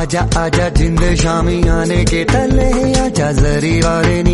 आजा आजा जिंद शामी आने के तले आजा जरी वाले नीले